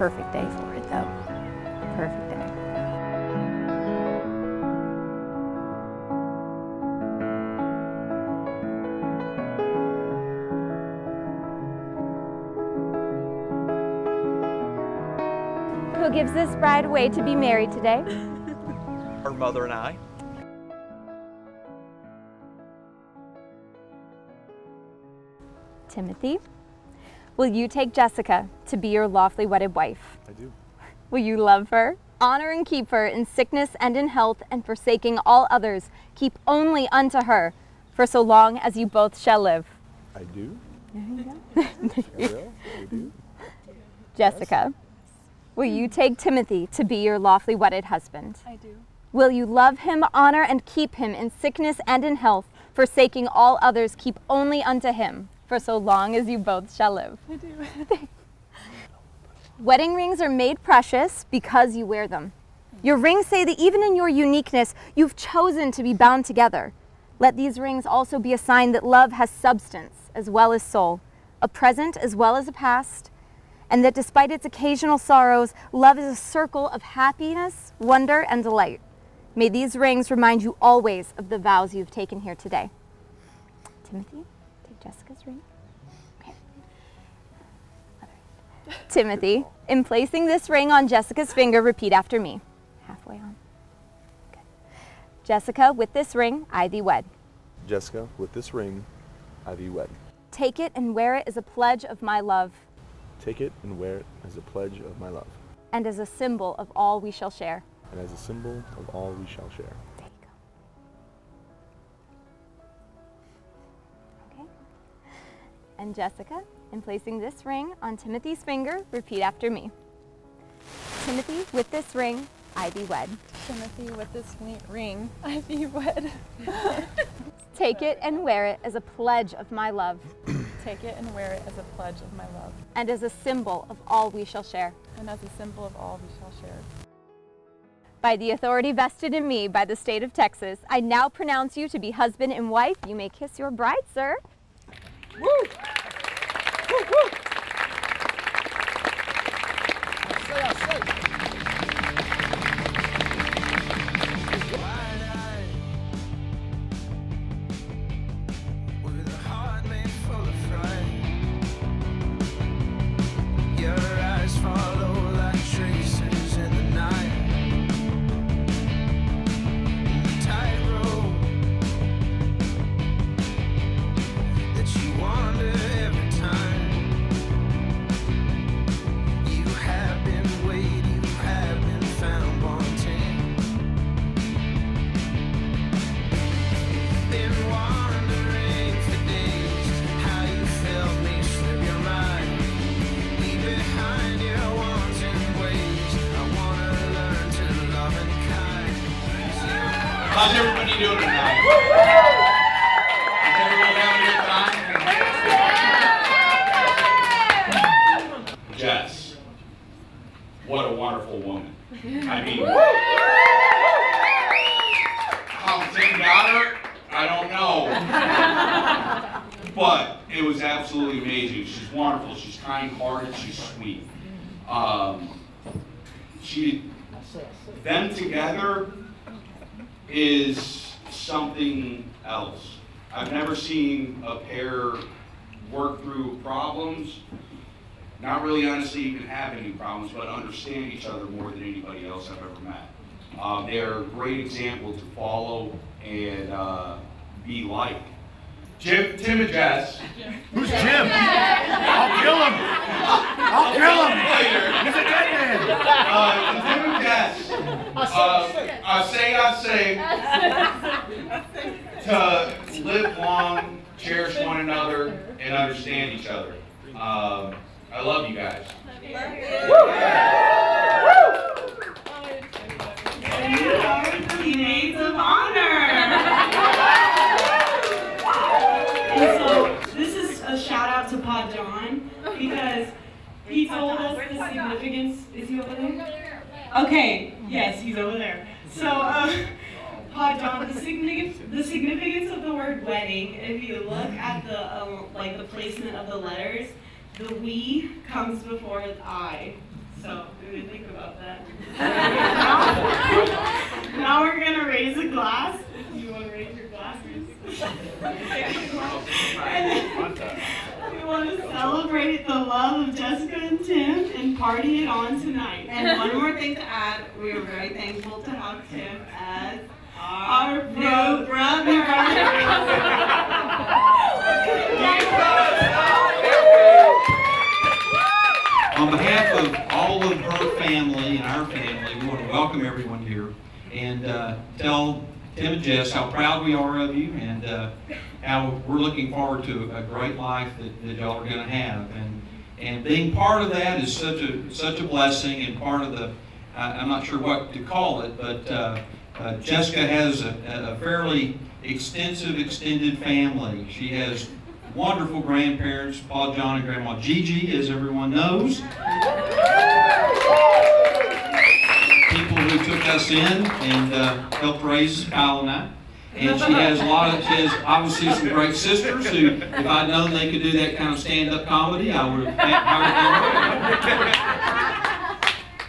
perfect day for it, though. Perfect day. Who gives this bride away to be married today? Her mother and I. Timothy, will you take Jessica to be your lawfully wedded wife? I do. Will you love her, honor and keep her in sickness and in health, and forsaking all others, keep only unto her, for so long as you both shall live? I do. There you go. I will. I do. Jessica, will you take Timothy to be your lawfully wedded husband? I do. Will you love him, honor, and keep him in sickness and in health, forsaking all others, keep only unto him, for so long as you both shall live? I do. Wedding rings are made precious because you wear them. Your rings say that even in your uniqueness, you've chosen to be bound together. Let these rings also be a sign that love has substance as well as soul, a present as well as a past, and that despite its occasional sorrows, love is a circle of happiness, wonder, and delight. May these rings remind you always of the vows you've taken here today. Timothy, Jessica's ring. Okay. Timothy, in placing this ring on Jessica's finger, repeat after me. Halfway on. Good. Jessica, with this ring, I thee wed. Jessica, with this ring, I thee wed. Take it and wear it as a pledge of my love Take it and wear it as a pledge of my love, and as a symbol of all we shall share. and as a symbol of all we shall share. And Jessica, in placing this ring on Timothy's finger, repeat after me. Timothy, with this ring, I be wed. Timothy, with this ring, I thee wed. Take it and wear it as a pledge of my love, Take it and wear it as a pledge of my love, and as a symbol of all we shall share. and as a symbol of all we shall share. By the authority vested in me by the state of Texas, I now pronounce you to be husband and wife. You may kiss your bride, sir. With How's everybody doing tonight? Is everyone having a good time? Jess, what a wonderful woman. I mean, how Tim got her, I don't know. But it was absolutely amazing. She's wonderful. She's kind-hearted. She's sweet. Um, she, them together is something else. I've never seen a pair work through problems, not really honestly even have any problems, but understand each other more than anybody else I've ever met. Um, they're a great example to follow and uh, be like. Jim, Tim and Jess. Who's Jim? I'll kill him. I'll kill him. Later. He's a dead man. Uh, Tim and Uh, I say, I say. To live long, cherish one another, and understand each other. Um, I love you guys. You are teammates of honor. and so this is a shout out to Pod John because he told us the significance. Is he over there? Okay, yes, he's over there. So, uh, John, the significance, the significance of the word wedding. If you look at the um, like the placement of the letters, the we comes before the I. So we think about that. now, now we're gonna raise a glass. You want to raise your glass? and then we want to celebrate the love of Jessica and Tim and party it on tonight. And one more thing to add, we are very thankful to have Tim as our bro brother. On behalf of all of her family and our family, we want to welcome everyone here and uh, tell Tim and Jess how proud we are of you and uh, how we're looking forward to a great life that, that y'all are going to have. And and being part of that is such a such a blessing and part of the I, I'm not sure what to call it, but uh, uh, Jessica has a, a fairly extensive extended family. She has wonderful grandparents, Paul, John, and Grandma Gigi, as everyone knows. Who took us in and uh, helped raise Kyle and I. And she has a lot of, she has obviously some great sisters who, if I'd known they could do that kind of stand-up comedy, I would have hired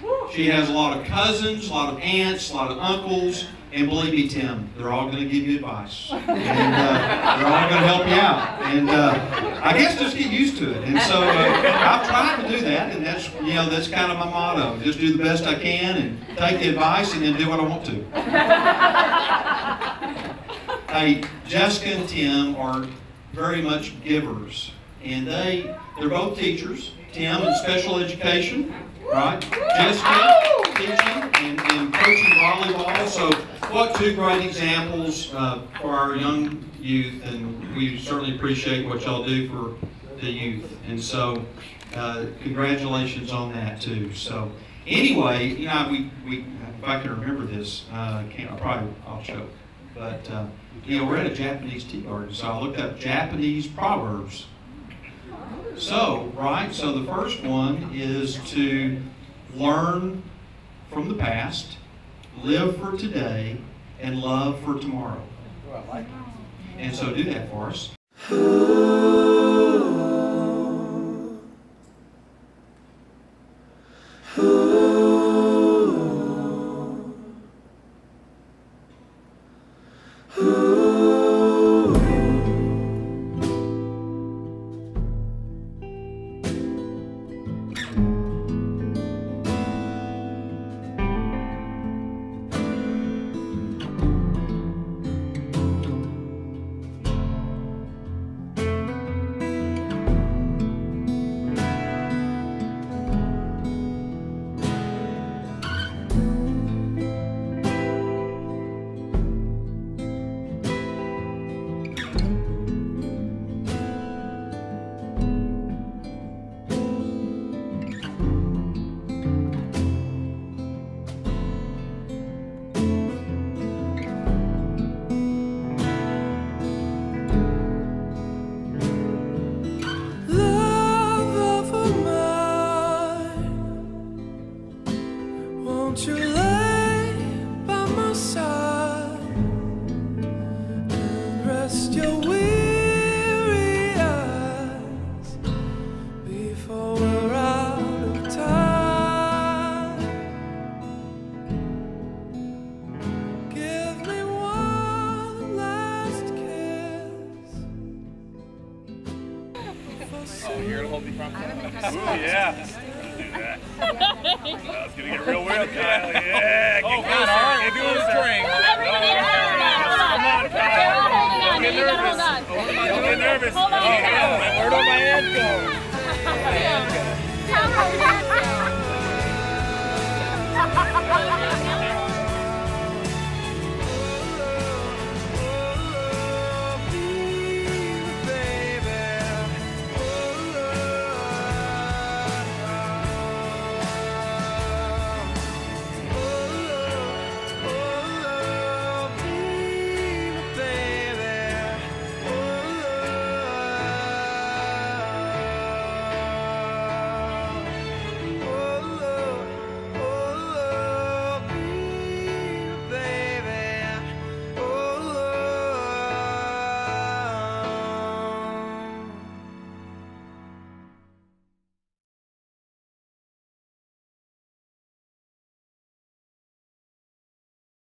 them. She has a lot of cousins, a lot of aunts, a lot of uncles, and believe me, Tim, they're all going to give you advice. And uh, they're all going to help you out. And uh, I guess just get used to it. And so uh, I've tried to do that, and that's, you know, that's kind of my motto. Just do the best I can and take the advice and then do what I want to. Hey, Jessica and Tim are very much givers. And they, they're both teachers. Tim in special education, right? Jessica teaching and, and coaching volleyball. So what two great examples uh, for our young youth, and we certainly appreciate what y'all do for the youth. And so, uh, congratulations on that too. So, anyway, you know, we, we if I can remember this, uh, can't I probably I'll choke, but uh, you know, we're at a Japanese tea garden, so I looked up Japanese proverbs. So, right, so the first one is to learn from the past live for today, and love for tomorrow. And so do that for us. Love real well, Kyle. Yeah, oh, God, all right, we're doing the. Come on, Kyle. Don't get nervous. Don't get nervous. Hold on. Oh, Where do my hand go? Tell her.